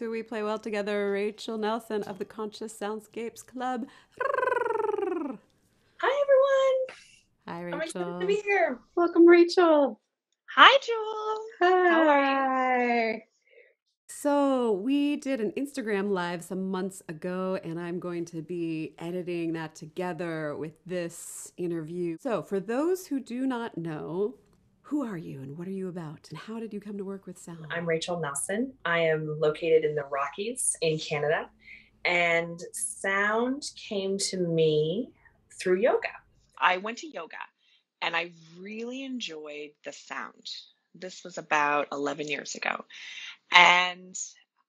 back to We Play Well Together. Rachel Nelson of the Conscious Soundscapes Club. Hi, everyone. Hi, I'm Rachel. excited to be here. Welcome, Rachel. Hi, Joule. Hi. How are you? So, we did an Instagram live some months ago, and I'm going to be editing that together with this interview. So, for those who do not know, who are you and what are you about? And how did you come to work with sound? I'm Rachel Nelson. I am located in the Rockies in Canada, and sound came to me through yoga. I went to yoga and I really enjoyed the sound. This was about 11 years ago. And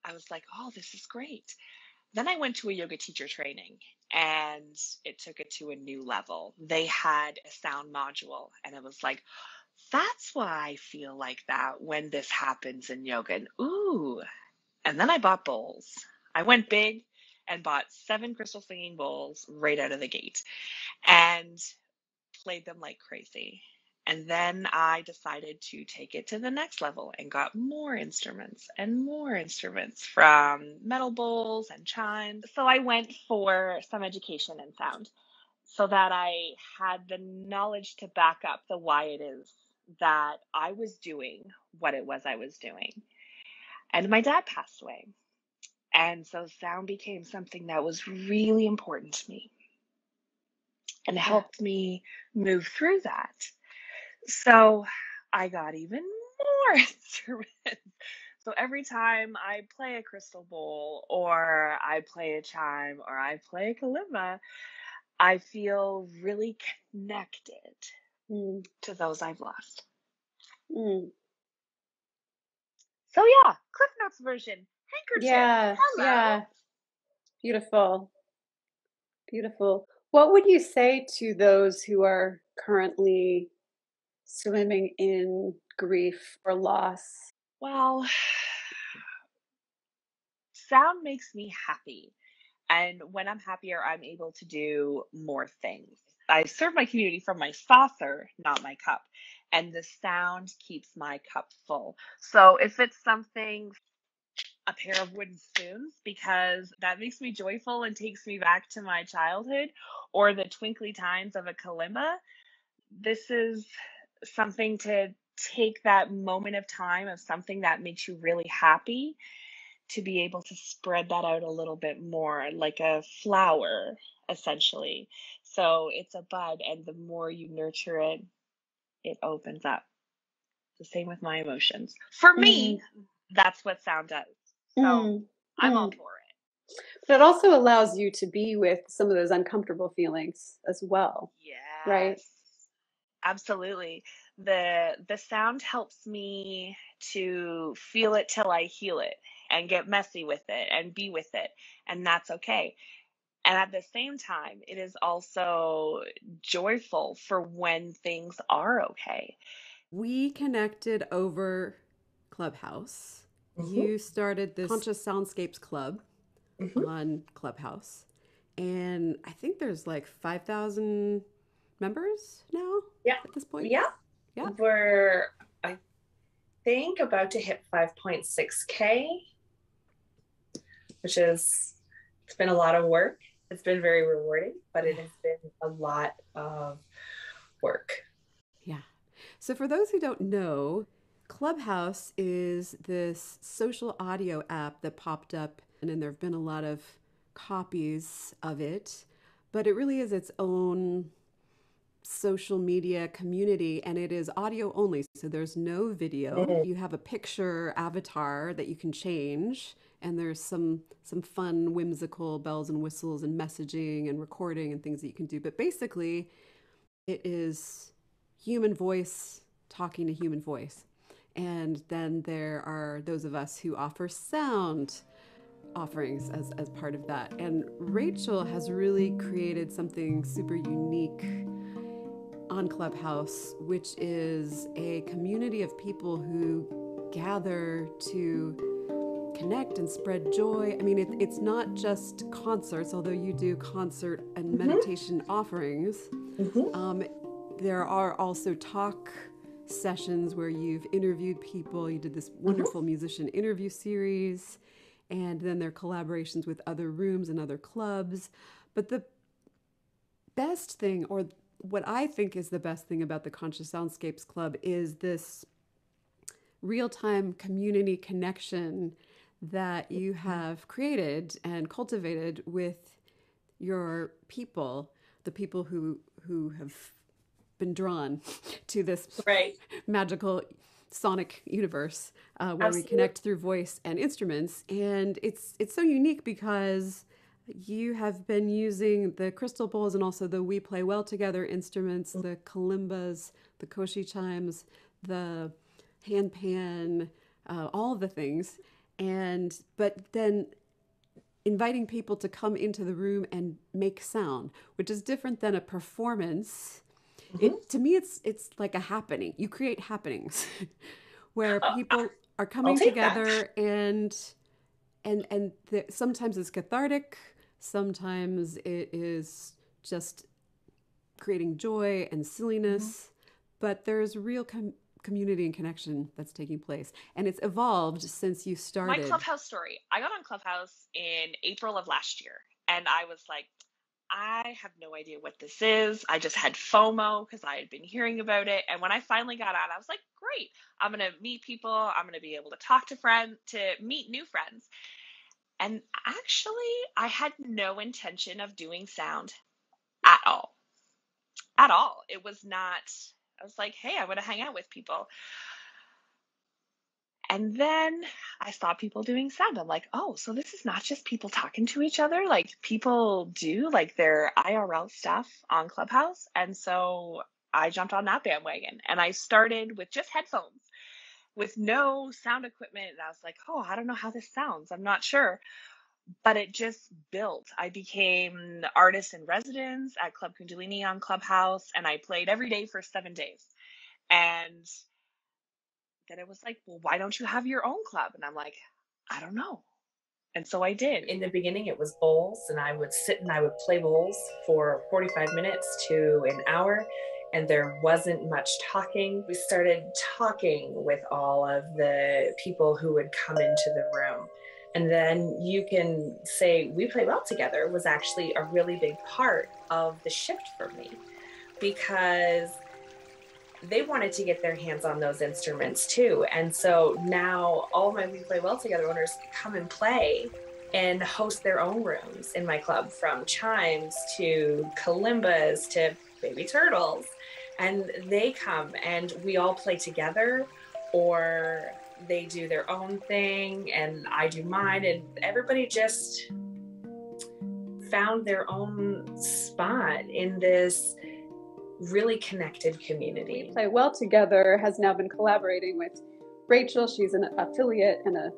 I was like, oh, this is great. Then I went to a yoga teacher training and it took it to a new level. They had a sound module, and I was like, that's why I feel like that when this happens in yoga. And ooh. And then I bought bowls. I went big and bought seven crystal singing bowls right out of the gate and played them like crazy. And then I decided to take it to the next level and got more instruments and more instruments from metal bowls and chimes. So I went for some education in sound so that I had the knowledge to back up the why it is that I was doing what it was I was doing. And my dad passed away. And so sound became something that was really important to me and helped me move through that. So I got even more instruments. So every time I play a crystal bowl or I play a chime or I play a kalimba, I feel really connected Mm, to those I've lost. mm. So yeah, Cliff Notes version. Handkerchief. Yeah, Hello. yeah. Beautiful. Beautiful. What would you say to those who are currently swimming in grief or loss? Well, sound makes me happy. And when I'm happier, I'm able to do more things. I serve my community from my saucer, not my cup. And the sound keeps my cup full. So if it's something, a pair of wooden spoons, because that makes me joyful and takes me back to my childhood, or the twinkly times of a kalimba, this is something to take that moment of time of something that makes you really happy to be able to spread that out a little bit more like a flower essentially. So it's a bud and the more you nurture it it opens up. The same with my emotions. For me that's what sound does. So Mm, i'm all mm. for it. But it also allows you to be with some of those uncomfortable feelings as well. yeah Right. absolutely. The the sound helps me to feel it till i heal it and get messy with it and be with it and that's okay and at the same time it is also joyful for when things are okay We connected over Clubhouse. Mhm. You started this Conscious Soundscapes Club Mhm. on Clubhouse. And I think there's like 5,000 members now Yeah. at this point. Yeah. Yeah. We're, I think, about to hit 5.6K, which is, it's been a lot of work. It's been very rewarding, but it has been a lot of work. Yeah. So, for those who don't know, Clubhouse is this social audio app that popped up, and then there have been a lot of copies of it, but it really is its own social media community and it is audio only. So, there's no video. Mhm. You have a picture avatar that you can change. And there's some some fun, whimsical bells and whistles and messaging and recording and things that you can do. But basically, it is human voice talking to human voice. And then there are those of us who offer sound offerings as, as part of that. And Rachel has really created something super unique on Clubhouse, which is a community of people who gather to connect and spread joy. I mean, it, it's not just concerts, although you do concert and meditation offerings. Mhm. Um, there are also talk sessions where you've interviewed people. You did this wonderful musician interview series. and then there are collaborations with other rooms and other clubs. But the best thing, or what I think is the best thing about the Conscious Soundscapes Club, is this real time community connection that you mm-hmm. have created and cultivated with your people, the people who who have been drawn to this right. magical sonic universe uh, where Absolutely. we connect through voice and instruments and it's it's so unique because you have been using the crystal bowls and also the we play well together instruments mm. the kalimbas the koshi chimes the hand pan uh, all the things and but then inviting people to come into the room and make sound which is different than a performance mm-hmm. it to me it's it's like a happening you create happenings where uh, people are coming together that. and and and the, sometimes it's cathartic sometimes it is just creating joy and silliness mm-hmm. but there's real com- community and connection that's taking place and it's evolved since you started my clubhouse story i got on clubhouse in april of last year and i was like I have no idea what this is. I just had FOMO because I had been hearing about it. And when I finally got on, I was like, great, I'm going to meet people. I'm going to be able to talk to friends, to meet new friends. And actually, I had no intention of doing sound at all. At all. It was not, I was like, hey, I want to hang out with people. And then I saw people doing sound. I'm like, oh, so this is not just people talking to each other. Like people do like their IRL stuff on Clubhouse. And so I jumped on that bandwagon and I started with just headphones with no sound equipment. And I was like, oh, I don't know how this sounds. I'm not sure. But it just built. I became artist in residence at Club Kundalini on Clubhouse and I played every day for seven days. And then it was like, well, why don't you have your own club? And I'm like, I don't know. And so I did. In the beginning, it was bowls, and I would sit and I would play bowls for 45 minutes to an hour, and there wasn't much talking. We started talking with all of the people who would come into the room. And then you can say, We Play Well Together was actually a really big part of the shift for me because they wanted to get their hands on those instruments too. And so now all my We Play Well Together owners come and play and host their own rooms in my club from chimes to kalimbas to baby turtles. And they come and we all play together or they do their own thing and I do mine and everybody just found their own spot in this really connected community. We Play Well Together has now been collaborating with Rachel. She's an affiliate and a,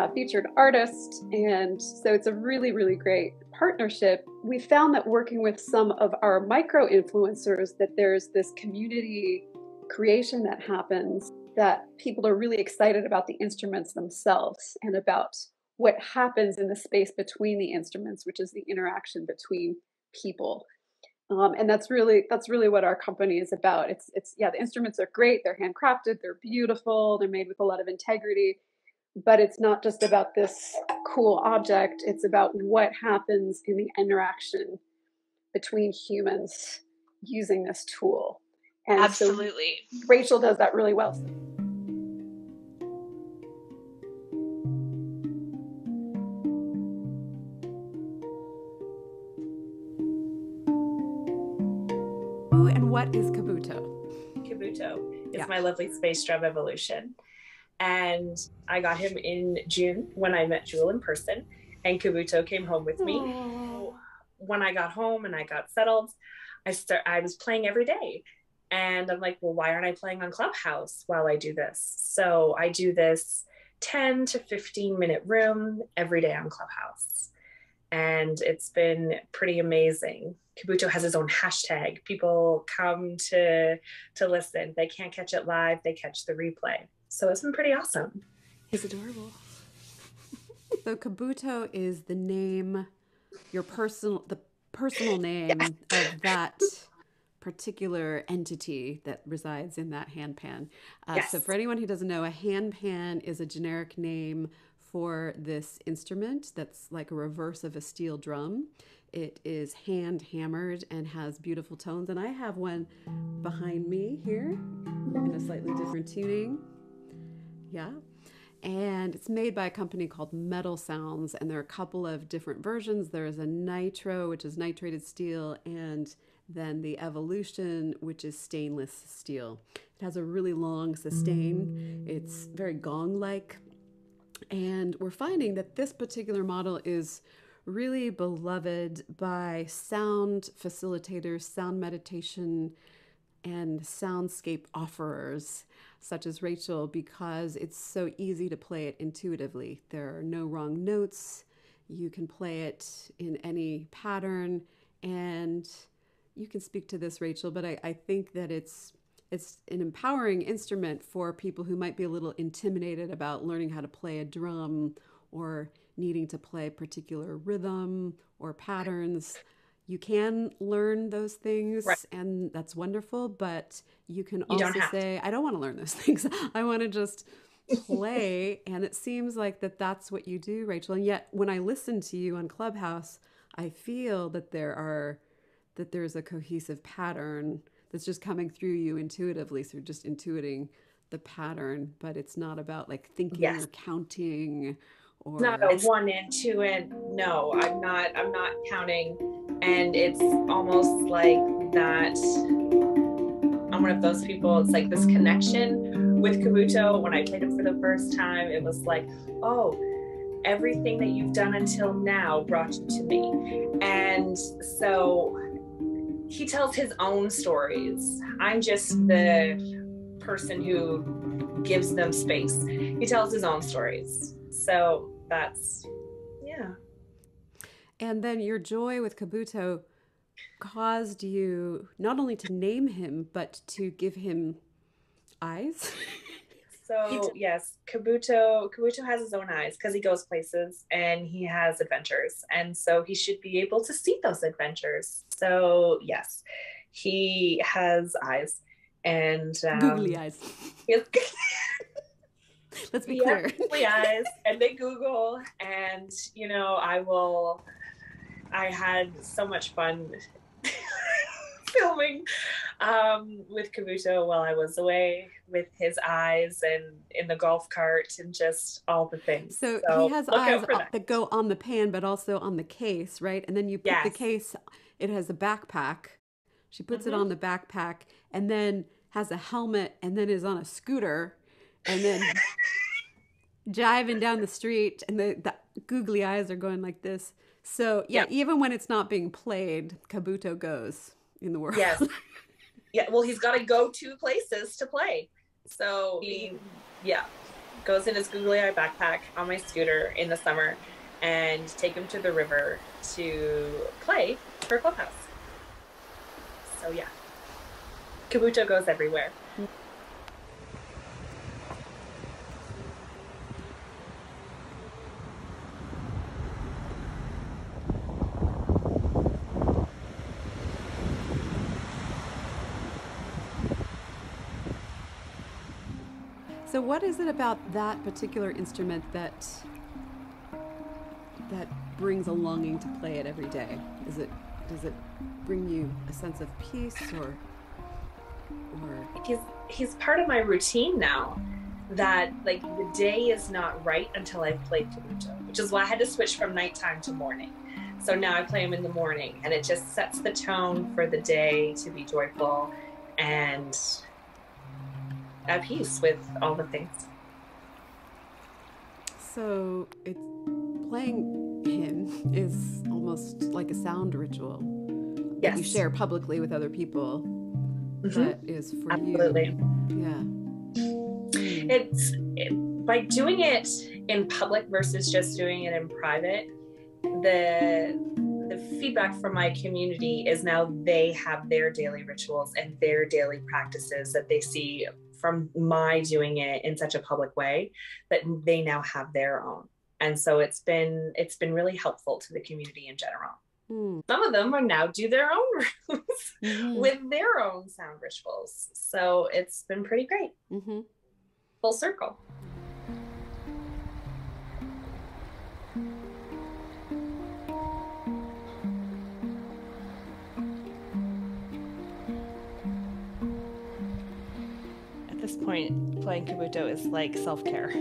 a featured artist. And so it's a really, really great partnership. We found that working with some of our micro influencers, that there's this community creation that happens that people are really excited about the instruments themselves and about what happens in the space between the instruments, which is the interaction between people. Um, and that's really that's really what our company is about. It's it's yeah, the instruments are great. They're handcrafted. They're beautiful. They're made with a lot of integrity. But it's not just about this cool object. It's about what happens in the interaction between humans using this tool. And Absolutely. So Rachel does that really well. Who and what is Kabuto? Kabuto is yeah. my lovely Spacedrum evolution. And I got him in June when I met Joule in person, and Kabuto came home with me. Aww. When I got home and I got settled, I start I was playing every day. And I'm like, well, why aren't I playing on Clubhouse while I do this? So I do this 10 to 15 minute room every day on Clubhouse. And it's been pretty amazing. Kabuto has his own hashtag. People come to to listen. They can't catch it live, they catch the replay. So it's been pretty awesome. He's adorable. so Kabuto is the name, your personal the personal name of that particular entity that resides in that handpan. Uh, yes. So for anyone who doesn't know, a handpan is a generic name for this instrument that's like a reverse of a steel drum. It is hand hammered and has beautiful tones. And I have one behind me here in a slightly different tuning. Yeah. And it's made by a company called Metal Sounds. And there are a couple of different versions. There is a nitro, which is nitrated steel, and then the Evolution, which is stainless steel. It has a really long sustain. It's very gong like. And we're finding that this particular model is really beloved by sound facilitators, sound meditation, and soundscape offerers, such as Rachel, because it's so easy to play it intuitively. There are no wrong notes. You can play it in any pattern. And you can speak to this, Rachel, but I, I think that it's it's an empowering instrument for people who might be a little intimidated about learning how to play a drum or needing to play particular rhythm or patterns. You can learn those things, Right. and that's wonderful. But you can You also don't to. say, "I don't want to learn those things. I want to just play." and it seems like that that's what you do, Rachel. And yet, when I listen to you on Clubhouse, I feel that there are that there's a cohesive pattern that's just coming through you intuitively. So you're just intuiting the pattern, but it's not about like thinking Yes. or counting or not a one and two and No, I'm not. I'm not counting, and it's almost like that. I'm one of those people. It's like this connection with Kabuto. When I played it for the first time, it was like, oh, everything that you've done until now brought you to me, and so he tells his own stories. I'm just the person who gives them space. He tells his own stories. So that's yeah. And then your joy with Kabuto caused you not only to name him, but to give him eyes. So yes, Kabuto Kabuto has his own eyes because he goes places and he has adventures, and so he should be able to see those adventures. So yes, he has eyes, and um, Googly eyes. has- Let's be clear. googly eyes, and they Google, and you know I will. I had so much fun filming um, with Kabuto while I was away with his eyes and in the golf cart and just all the things. So, So he has eyes that. that go on the pan, but also on the case, right? And then you put the case, it has a backpack. She puts it Mhm. on the backpack and then has a helmet and then is on a scooter and then jiving down the street and the, the googly eyes are going like this. So, yeah, Yep. even when it's not being played, Kabuto goes in the world. Yes. Yeah, well, he's got to go to places to play. So he, yeah, goes in his googly eye backpack on my scooter in the summer and take him to the river to play for Clubhouse. So yeah, Kabuto goes everywhere. What is it about that particular instrument that that brings a longing to play it every day? Is it does it bring you a sense of peace or or He's he's part of my routine now. That like the day is not right until I've played Kabuto, which is why I had to switch from nighttime to morning. So now I play him in the morning, and it just sets the tone for the day to be joyful and at peace with all the things. so it's playing him is almost like a sound ritual that you share publicly with other people Mhm. that is for you. Absolutely. you. Yeah. It's it, by doing it in public versus just doing it in private. The the feedback from my community is now they have their daily rituals and their daily practices that they see from my doing it in such a public way that they now have their own. And so it's been it's been really helpful to the community in general. Mm. Some of them are now do their own rooms Mhm. with their own sound rituals. So it's been pretty great. Mhm. Full circle. Point, playing Kabuto is like self care.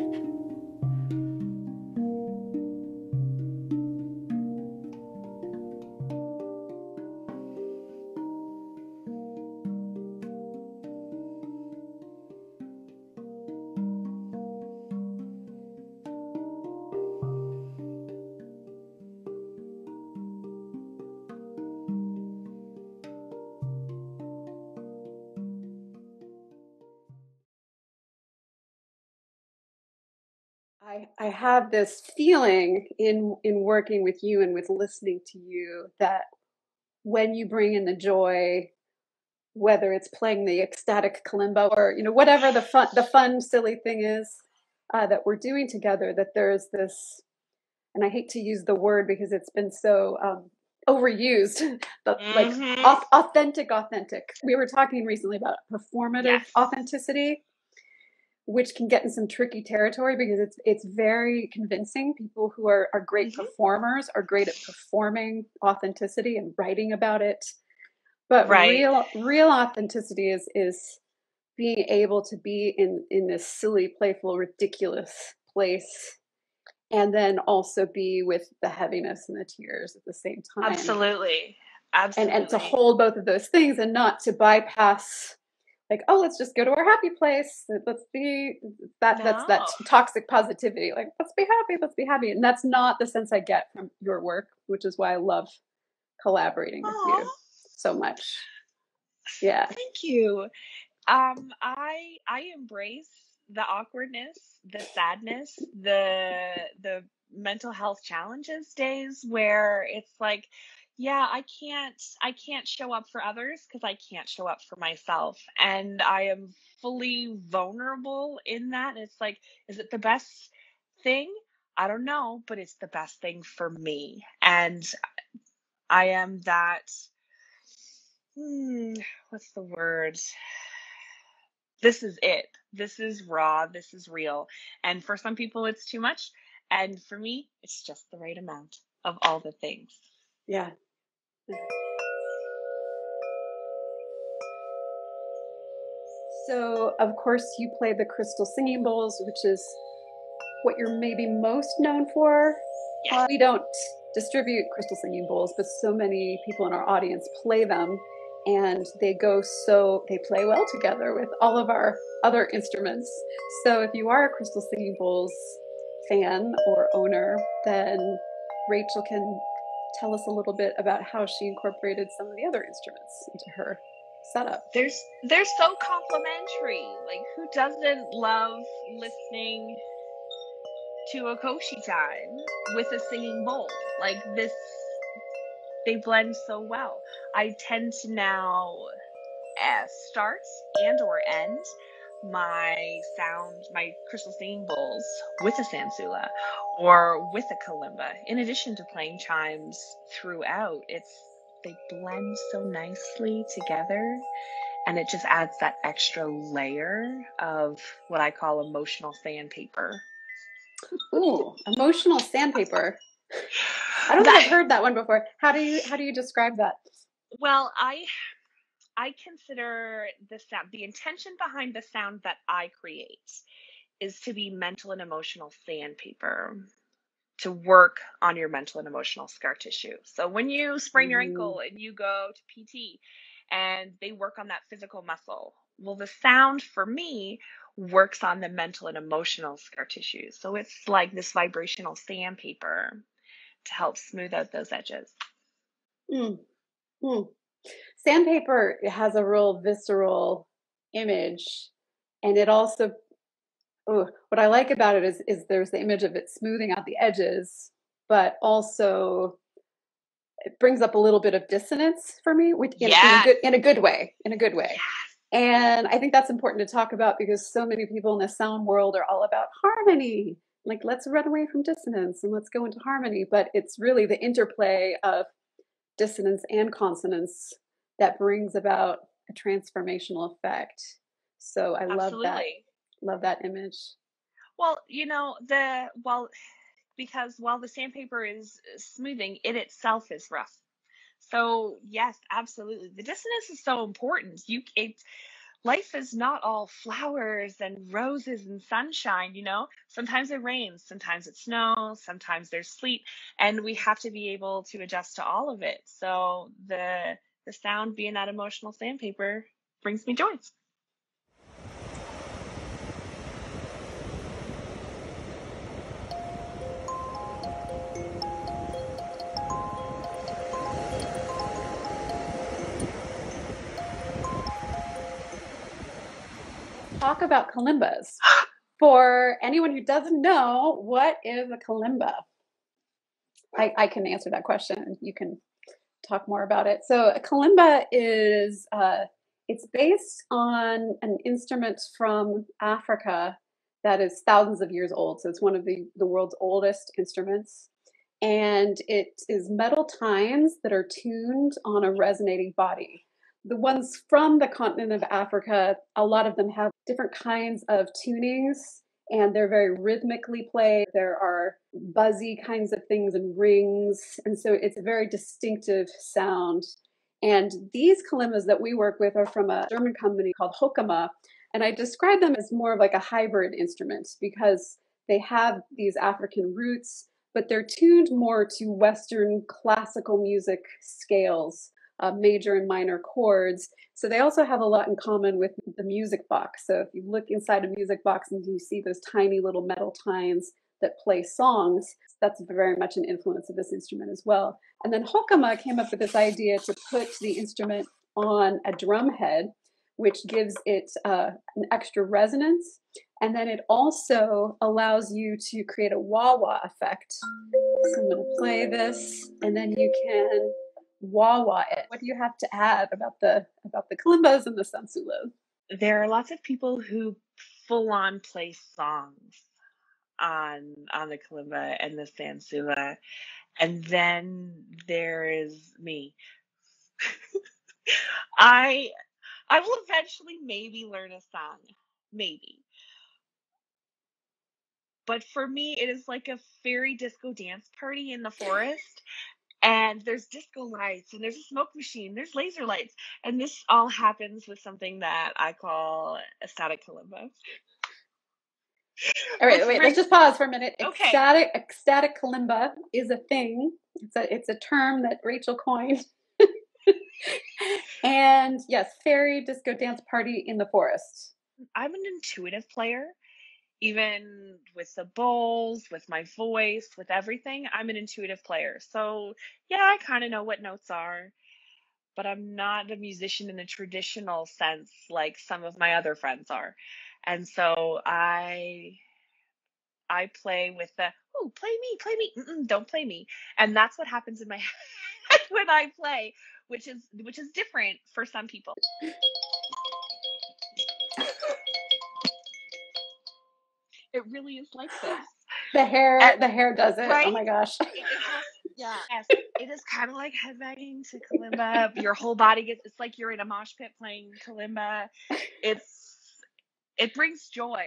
I, I have this feeling in in working with you and with listening to you that when you bring in the joy, whether it's playing the ecstatic kalimba or you know whatever the fun the fun silly thing is uh, that we're doing together, that there's this, and I hate to use the word because it's been so um, overused, but like Mhm. au- authentic, authentic. We were talking recently about performative Yes. authenticity which can get in some tricky territory because it's it's very convincing. People who are, are great Mhm. performers are great at performing authenticity and writing about it. But Right. real real authenticity is is being able to be in in this silly, playful, ridiculous place and then also be with the heaviness and the tears at the same time Absolutely. Absolutely. and Absolutely. and to hold both of those things and not to bypass like oh let's just go to our happy place. Let's be that that's that toxic positivity like let's be happy let's be happy. And that's not the sense i get from your work which is why i love collaborating with you so much. Yeah. Thank you. Um, I I embrace the awkwardness, the sadness, the the mental health challenges days where it's like, yeah, I can't I can't show up for others because I can't show up for myself. And I am fully vulnerable in that. It's like, is it the best thing? I don't know, but it's the best thing for me. And I am that Hmm, what's the word? This is it. This is raw. This is real. And for some people, it's too much. And for me, it's just the right amount of all the things. Yeah so of course you play the crystal singing bowls which is what you're maybe most known for Yes. Uh, we don't distribute crystal singing bowls, but so many people in our audience play them, and they go so they play well together with all of our other instruments. So if you are a crystal singing bowls fan or owner, then Rachel can tell us a little bit about how she incorporated some of the other instruments into her setup. There's they're so complimentary. Like who doesn't love listening to a koshi chime with a singing bowl? Like this they blend so well. I tend to now uh, start and or end my sound, my crystal singing bowls with a sansula or with a kalimba. In addition to playing chimes throughout, it's they blend so nicely together and it just adds that extra layer of what I call emotional sandpaper. Ooh, emotional sandpaper. I don't think I've heard that one before. How do you how do you describe that? Well, I I consider the sound the intention behind the sound that I create is to be mental and emotional sandpaper to work on your mental and emotional scar tissue. So when you sprain your Mm. ankle and you go to PT and they work on that physical muscle, well the sound for me works on the mental and emotional scar tissue. So it's like this vibrational sandpaper to help smooth out those edges. Mm. Mm. Sandpaper has a real visceral image, and it also, oh, what I like about it is is there's the image of it smoothing out the edges, but also it brings up a little bit of dissonance for me, which in, in a good in a good way, in a good way. Yes. And I think that's important to talk about because so many people in the sound world are all about harmony. Like, let's run away from dissonance and let's go into harmony. But it's really the interplay of dissonance and consonance that brings about a transformational effect. So I love that. Love that image. Well, you know, the well because while the sandpaper is uh, smoothing, it itself is rough. So yes, absolutely. The dissonance is so important. You it's life is not all flowers and roses and sunshine, you know? Sometimes it rains, sometimes it snows, sometimes there's sleet, and we have to be able to adjust to all of it. So the the sound being that emotional sandpaper brings me joy. Talk about kalimbas. For anyone who doesn't know, what is a kalimba? I, I can answer that question. You can talk more about it. So a kalimba is uh, it's based on an instrument from Africa that is thousands of years old. So it's one of the, the world's oldest instruments. And it is metal tines that are tuned on a resonating body the ones from the continent of Africa, a lot of them have different kinds of tunings and they're very rhythmically played. There are buzzy kinds of things and rings. And so it's a very distinctive sound. And these kalimbas that we work with are from a German company called Hokema. And I describe them as more of like a hybrid instrument because they have these African roots, but they're tuned more to Western classical music scales uh, major and minor chords. So they also have a lot in common with the music box. So if you look inside a music box and you see those tiny little metal tines that play songs, that's very much an influence of this instrument as well. And then Hokema came up with this idea to put the instrument on a drum head, which gives it uh, an extra resonance. And then it also allows you to create a wah wah effect. So I'm going to play this, and then you can Wawa it. What do you have to add about the about the kalimbas and the sansulas? There are lots of people who full on play songs on on the kalimba and the sansula, and then there is me. I I will eventually maybe learn a song, maybe. But for me, it is like a fairy disco dance party in the forest and there's disco lights and there's a smoke machine there's laser lights and this all happens with something that i call ecstatic kalimba all right wait let's just pause for a minute. Okay. ecstatic ecstatic kalimba is a thing. It's a it's a term that rachel coined. And yes fairy disco dance party in the forest. I'm an intuitive player even with the bowls, with my voice, with everything, I'm an intuitive player. So, yeah, I kind of know what notes are, but I'm not a musician in the traditional sense like some of my other friends are. And so I I play with the oh, play me, play me, Mm-mm, don't play me. And that's what happens in my head when I play, which is which is different for some people. It really is like this. The hair, and, the hair does it. Oh right? Oh my gosh. yeah. Yes. It is kind of like headbanging to kalimba. Your whole body gets. It's like you're in a mosh pit playing kalimba. It's. It brings joy.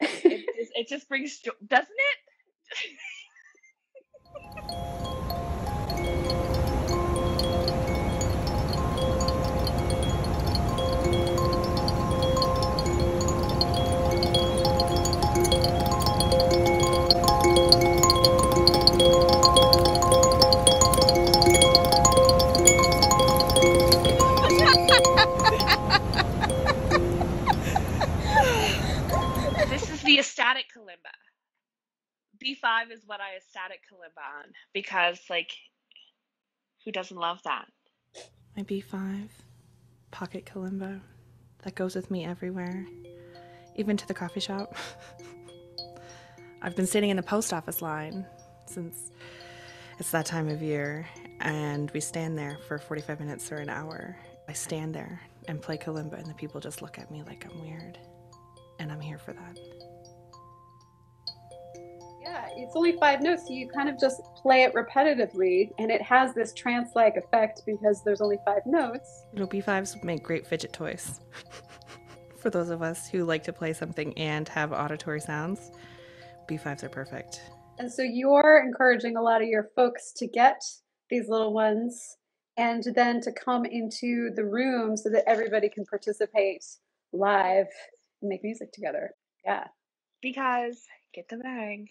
It, it just brings joy, doesn't it? B5 is what I have ecstatic kalimba on because, like, who doesn't love that? My B5 pocket kalimba that goes with me everywhere, even to the coffee shop. I've been sitting in the post office line since it's that time of year, and we stand there for 45 minutes or an hour. I stand there and play kalimba, and the people just look at me like I'm weird, and I'm here for that. Yeah, it's only five notes, so you kind of just play it repetitively, and it has this trance like effect because there's only five notes. You know, B5s make great fidget toys. For those of us who like to play something and have auditory sounds, B5s are perfect. And so you're encouraging a lot of your folks to get these little ones and then to come into the room so that everybody can participate live and make music together. Yeah. Because get the bag,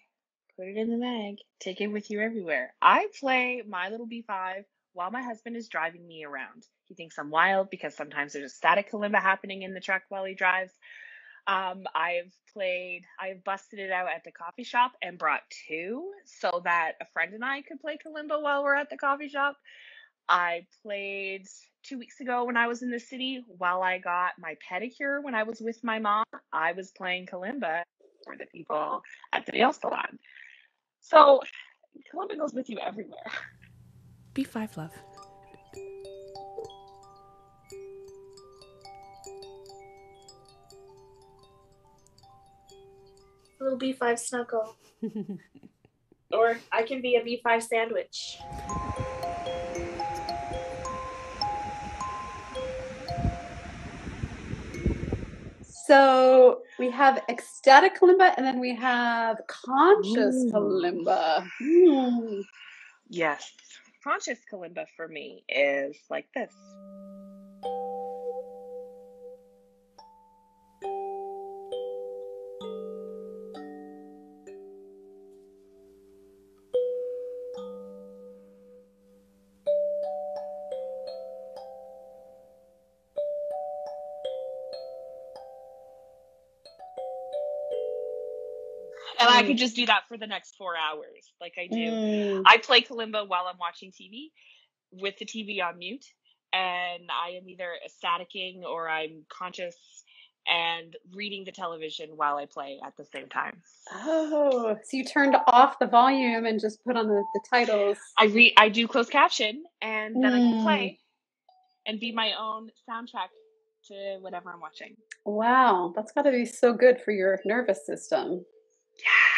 put it in the bag, take it with you everywhere. I play My Little B5 while my husband is driving me around. He thinks I'm wild because sometimes there's ecstatic kalimba happening in the truck while he drives. Um, I've played, I've busted it out at the coffee shop and brought two so that a friend and I could play kalimba while we're at the coffee shop. I played two weeks ago when I was in the city while I got my pedicure when I was with my mom. I was playing kalimba for the people at the nail salon. So kalimba goes with you everywhere. B5 love. Little B5 snuggle. or I can be a B5 sandwich. So we have ecstatic kalimba and then we have conscious Ooh. kalimba. Mm. Yes. Conscious kalimba for me is like this. I could just do that for the next four hours, like I do. Mm. I play kalimba while I'm watching TV with the TV on mute, and I am either ecstaticing or I'm conscious and reading the television while I play at the same time. Oh, so you turned off the volume and just put on the, the titles. I read, I do closed caption, and then I Mm. can play and be my own soundtrack to whatever I'm watching. Wow, that's got to be so good for your nervous system. Yeah,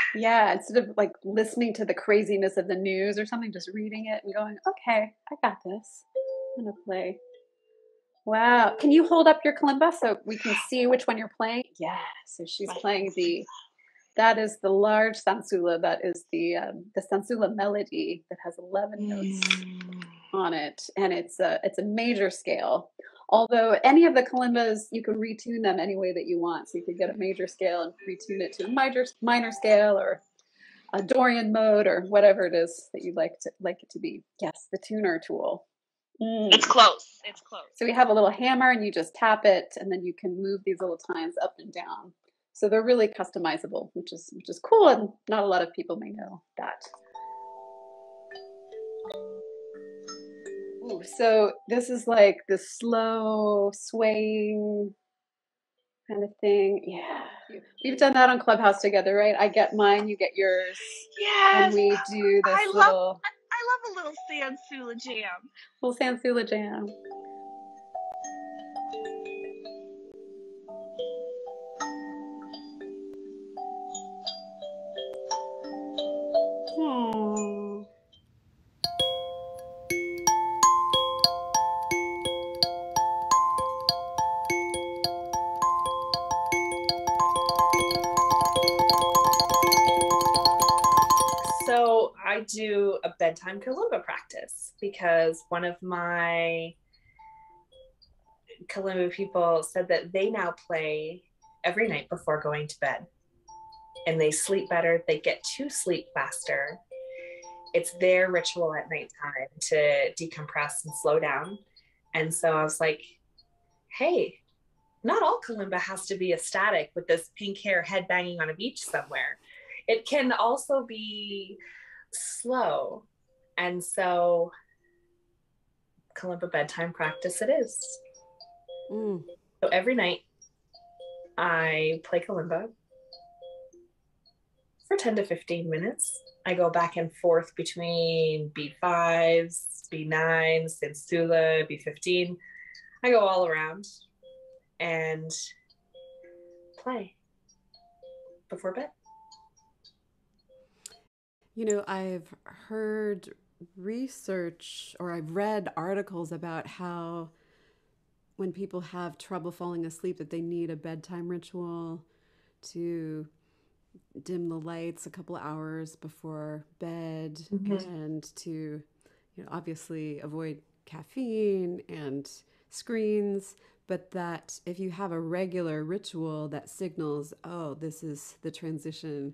instead of like listening to the craziness of the news or something, just reading it and going, okay, I got this. I'm going to play. Wow. Can you hold up your kalimba so we can see which one you're playing? Yeah, so she's playing the, that is the large sansula. That is the, um, the sansula melody that has 11 notes Mm. on it, and it's a it's a major scale. Although any of the kalimbas, you can retune them any way that you want. So you could get a major scale and retune it to a minor minor scale or a Dorian mode or whatever it is that you'd like to like it to be. Yes, the tuner tool. Mm. It's close. It's close. So we have a little hammer, and you just tap it, and then you can move these little tines up and down. So they're really customizable, which is which is cool, and not a lot of people may know that. Ooh, so this is like the slow swaying kind of thing. Yeah, we've done that on Clubhouse together, right? I get mine, you get yours, Yes. and we do this I love- little I love a little Sansula jam. little Sansula jam. Do a bedtime kalimba practice because one of my kalimba people said that they now play every night before going to bed. And they sleep better they get to sleep faster. It's their ritual at nighttime to decompress and slow down. And so i was like hey not all kalimba has to be ecstatic with this pink hair head banging on a beach somewhere. It can also be slow and so kalimba bedtime practice it is Mm. so every night I play kalimba for 10 to 15 minutes. I go back and forth between B5s, B9s, Sansula, B15. I go all around and play before bed. You know, I've heard research or I've read articles about how when people have trouble falling asleep that they need a bedtime ritual to dim the lights a couple hours before bed Mhm. and to you know obviously avoid caffeine and screens but that if you have a regular ritual that signals, oh, this is the transition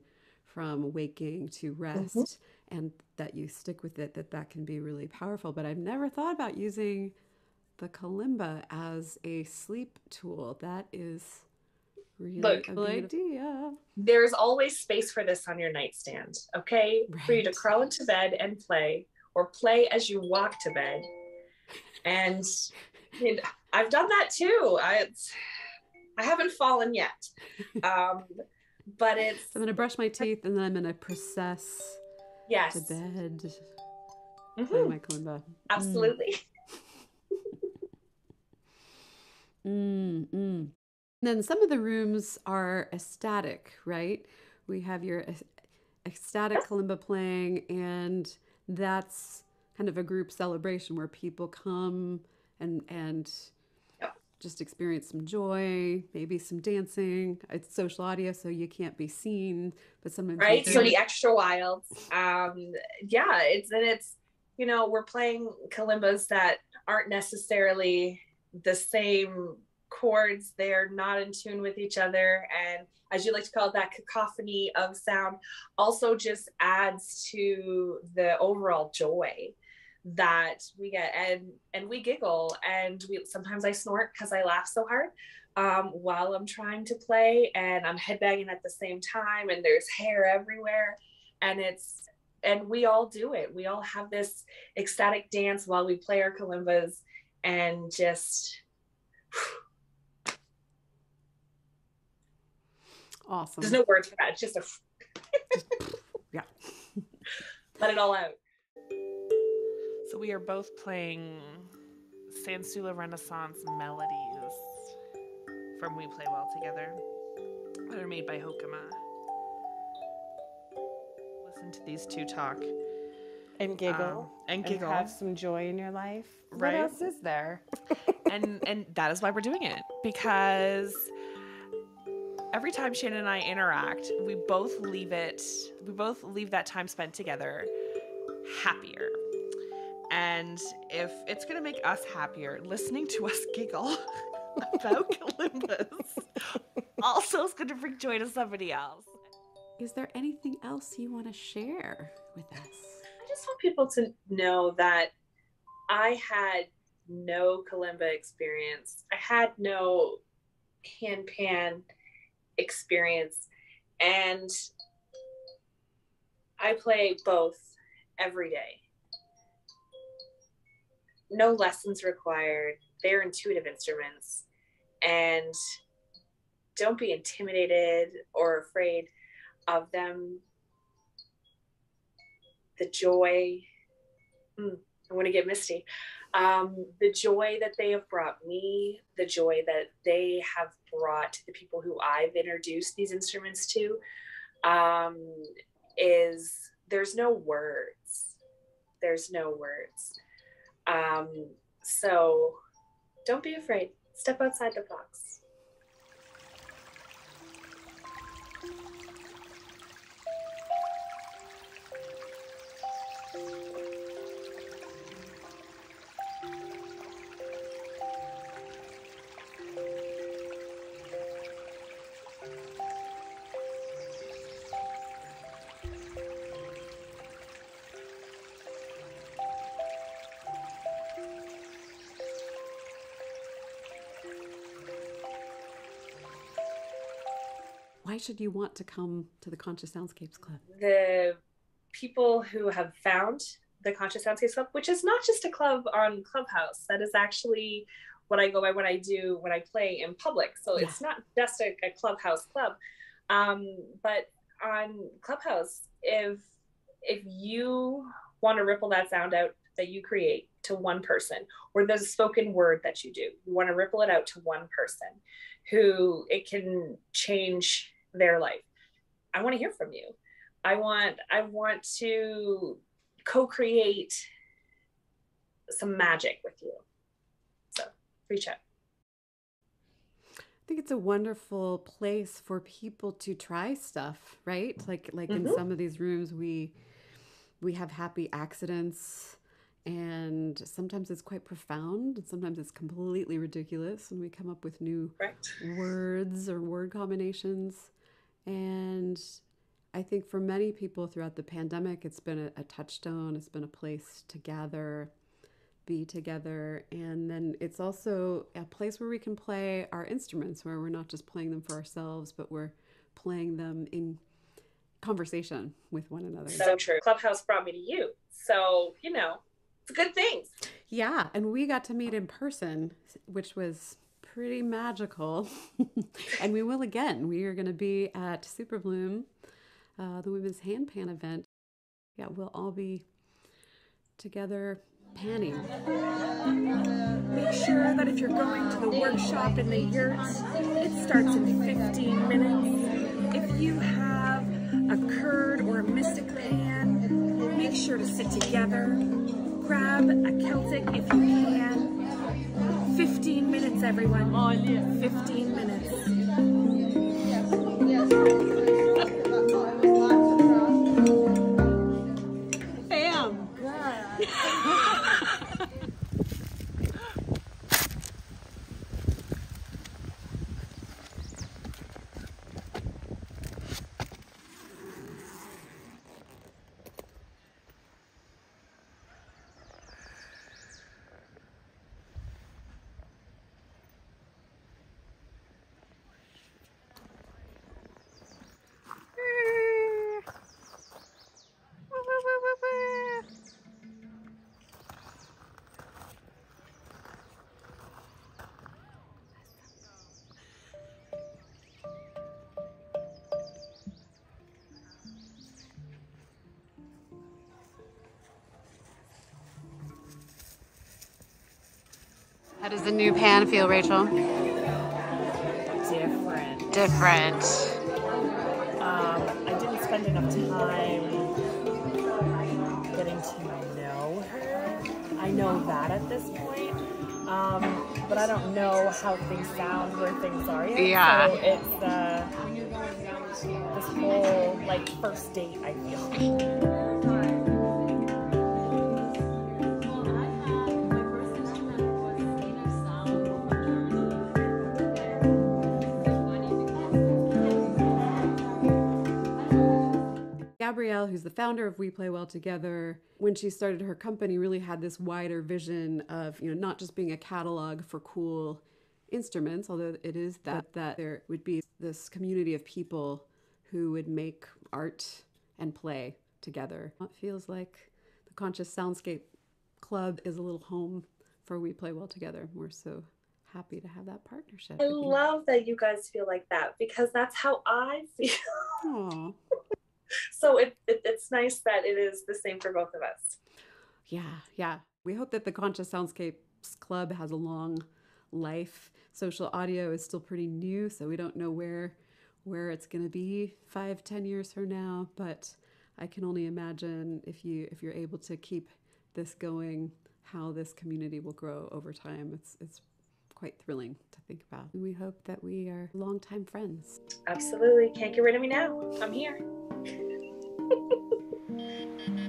from waking to rest, mm-hmm. and that you stick with it, that that can be really powerful. But I've never thought about using the kalimba as a sleep tool. That is really Look, a good idea. There's always space for this on your nightstand, okay? Right. For you to crawl into bed and play, or play as you walk to bed. And I've done that too. I I haven't fallen yet. Um, but it's I'm gonna brush my teeth and then I'm gonna process yes. to bed. Mm-hmm. My kalimba. Absolutely. Mm. mm, Then some of the rooms are ecstatic, right? We have your ecstatic kalimba playing, and that's kind of a group celebration where people come and and just experience some joy, maybe some dancing. It's social audio, so you can't be seen, but sometimes right. So the extra wild, um, yeah, it's and it's you know we're playing kalimbas that aren't necessarily the same chords. They're not in tune with each other, and as you like to call it, that cacophony of sound also just adds to the overall joy that we get and and we giggle and we sometimes I snort because I laugh so hard um, while I'm trying to play and I'm headbanging at the same time and there's hair everywhere and it's and we all do it. We all have this ecstatic dance while we play our kalimbas and just awesome. There's no words for that. It's just a yeah. Let it all out. So we are both playing Sansula Renaissance melodies from We Play Well Together that are made by Hokema. Listen to these two talk. And giggle. Um, and giggle. And have some joy in your life. Right? What else is there? and and that is why we're doing it. Because every time Shannon and I interact, we both leave it, we both leave that time spent together happier and if it's going to make us happier, listening to us giggle about kalimbas also is going to bring joy to somebody else. Is there anything else you want to share with us? I just want people to know that I had no kalimba experience. I had no hand pan experience. And I play both every day no lessons required. They're intuitive instruments. And don't be intimidated or afraid of them. The joy, mm, I want to get misty. Um, the joy that they have brought me, the joy that they have brought the people who I've introduced these instruments to, um, is there's no words. There's no words. Um, so don't be afraid. Step outside the box. Why should you want to come to the Conscious Soundscapes Club? The people who have found the Conscious Soundscapes Club, which is not just a club on Clubhouse, that is actually what I go by when I do when I play in public. So yeah. it's not just a, a Clubhouse club. Um, but on Clubhouse, if if you want to ripple that sound out that you create to one person, or the spoken word that you do, you want to ripple it out to one person who it can change their life i want to hear from you i want i want to co-create some magic with you so reach out I think it's a wonderful place for people to try stuff, right? Like like mm-hmm. in some of these rooms we we have happy accidents and sometimes it's quite profound, and sometimes it's completely ridiculous, and we come up with new Correct. words or word combinations. And I think for many people throughout the pandemic, it's been a, a touchstone, it's been a place to gather, be together. And then it's also a place where we can play our instruments, where we're not just playing them for ourselves, but we're playing them in conversation with one another. So true. Clubhouse brought me to you. So, you know, it's a good thing. Yeah. And we got to meet in person, which was pretty magical. and we will again. We are going to be at Super Bloom, uh, the Women's Handpan event. Yeah, we'll all be together panning. Make sure that if you're going to the workshop in the yurt, it starts in 15 minutes. If you have a Kurd or a mystic pan, make sure to sit together. Grab a Celtic if you can. 15 minutes, everyone. 15 minutes. How does the new pan feel, Rachel? Different. Different. Um, I didn't spend enough time getting to know her. I know that at this point. Um, but I don't know how things sound, where things are yet. Yeah. So it's uh, this whole like first date. I feel. Founder of We Play Well Together, when she started her company, really had this wider vision of, you know, not just being a catalog for cool instruments, although it is that, that there would be this community of people who would make art and play together. It feels like the Conscious Soundscape Club is a little home for We Play Well Together. We're so happy to have that partnership. I love that you guys feel like that because that's how I feel. Aw. so it, it it's nice that it is the same for both of us. Yeah, yeah. We hope that the Conscious Soundscapes Club has a long life. Social audio is still pretty new, so we don't know where where it's going to be five, ten years from now. But I can only imagine if you if you're able to keep this going, how this community will grow over time. It's it's quite thrilling to think about. And we hope that we are longtime friends. Absolutely. Can't get rid of me now. I'm here.